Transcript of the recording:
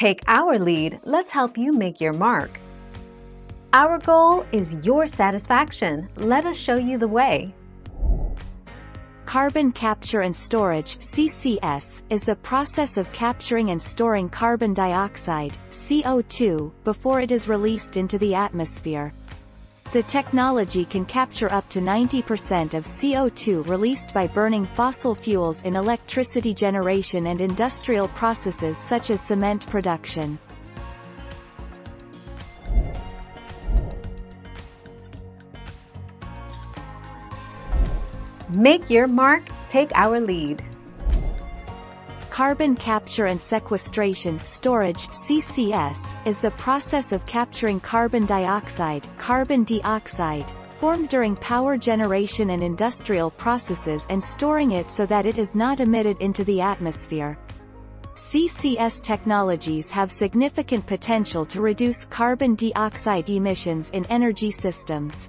Take our lead, let's help you make your mark. Our goal is your satisfaction. Let us show you the way. Carbon capture and storage CCS, is the process of capturing and storing carbon dioxide CO2, before it is released into the atmosphere. The technology can capture up to 90% of CO2 released by burning fossil fuels in electricity generation and industrial processes such as cement production. Make your mark, take our lead. Carbon capture and sequestration storage CCS, is the process of capturing carbon dioxide carbon dioxide, formed during power generation and industrial processes and storing it so that it is not emitted into the atmosphere. CCS technologies have significant potential to reduce carbon dioxide emissions in energy systems.